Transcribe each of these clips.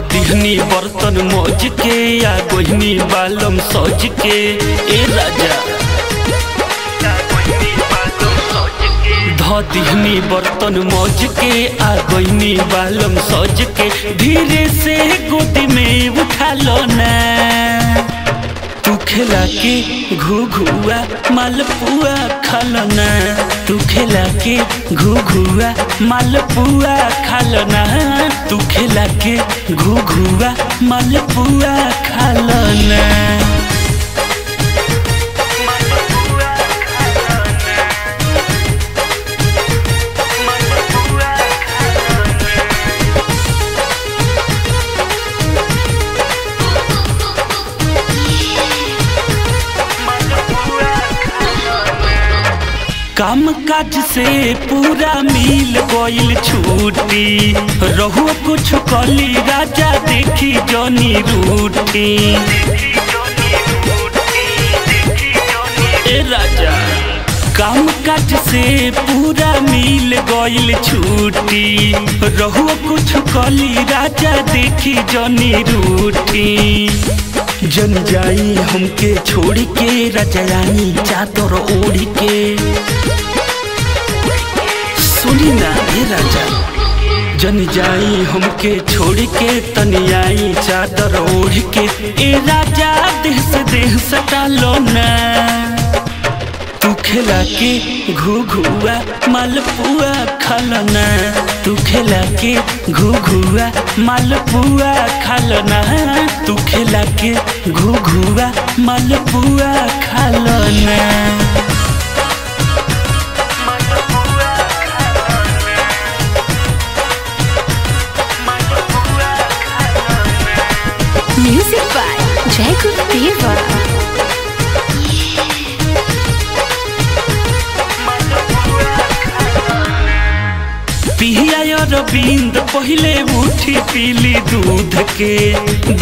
दिहनी बर्तन मौज के या गोहनी बालम सज के ए राजा। दिहनी बर्तन मौज के आ गोहनी बालम सज के धीरे से गोदी में उठा लो ना। तू खेला के घू घुआ मालपुआ खालना तू खेला के घू घुआ मालपुआ manipura काम काज से पूरा मिल गईल छूटी रहुआ कुछ कली राजा देखी जनी रूटी। राजा, काम काज से पूरा मिल गईल छूटी रहुआ कुछ कली राजा देखी जनी रूटी। जन जाई हमके छोड़ के रजाई चादर ओढ़ के सुनी ना हे राजा। जन जाई हमके छोड़ के तनियाई चादर ओढ़ के ए राजा, देह से देह सटा लो ना। तू खेला के घू घुआ मालपुआ खालना तू खेला के घू घुआ मालपुआ खालना तू खेला के घू घुआ मालपुआ खालना Jacob Deva. पिहिया रविंद पहले उठी पीली दूध के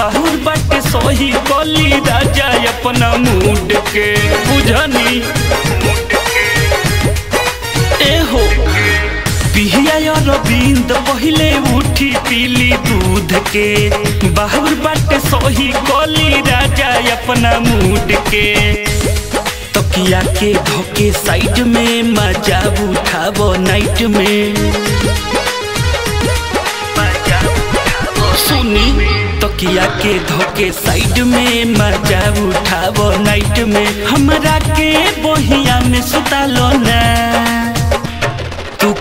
बाहुर बट सही कली राजा अपना मूड के बुझनी रविंद पहले उठी पीली दूध के। बाहर बट सही कली राजा अपना मूड के। तकिया के धोके साइड में मज़ा उठाबो नाइट में। सुनी, तकिया के धोके साइड में मज़ा उठाबो नाइट में। हमरा के बहिया में सुता लो ना। तू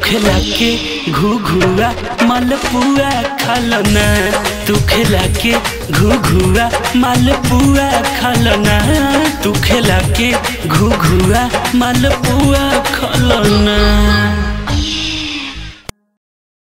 खेला के घू घुआ मालपुआ खालना। तू खेला के घू घुआ मालपुआ खालना। तू खेला के घुघुआ, मालपुआ खालना।